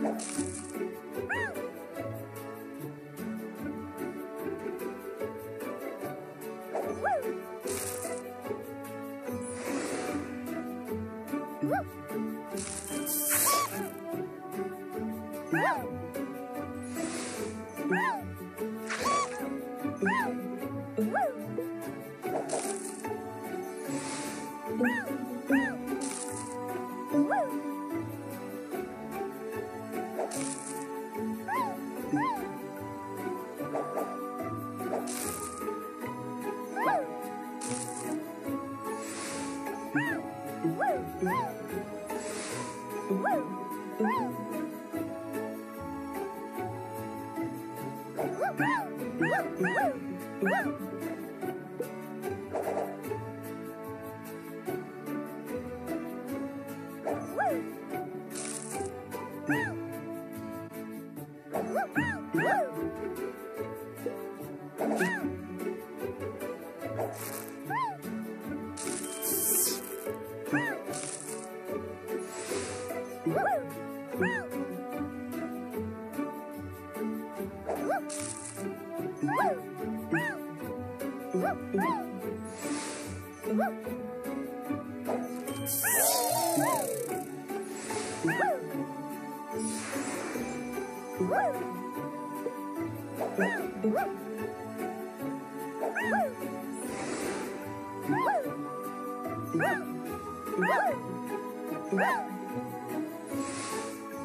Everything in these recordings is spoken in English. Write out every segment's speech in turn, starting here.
Woo! Woo! Woo!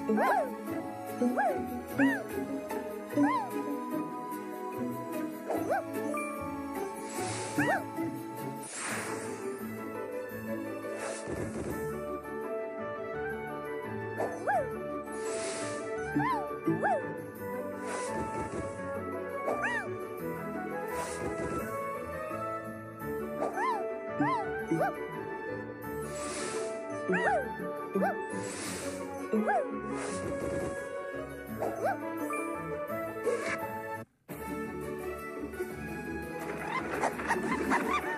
Woo! Woo! Ha ha ha!